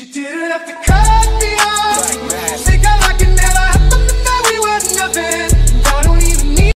She didn't have to cut me off. Think I like it never happened, and that we were nothing.